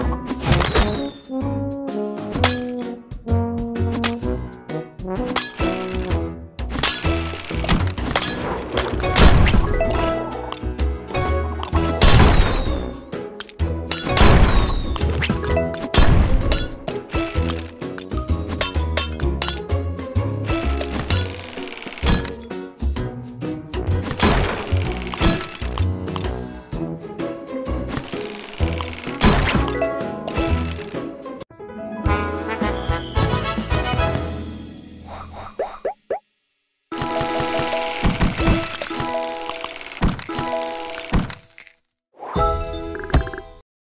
Bye.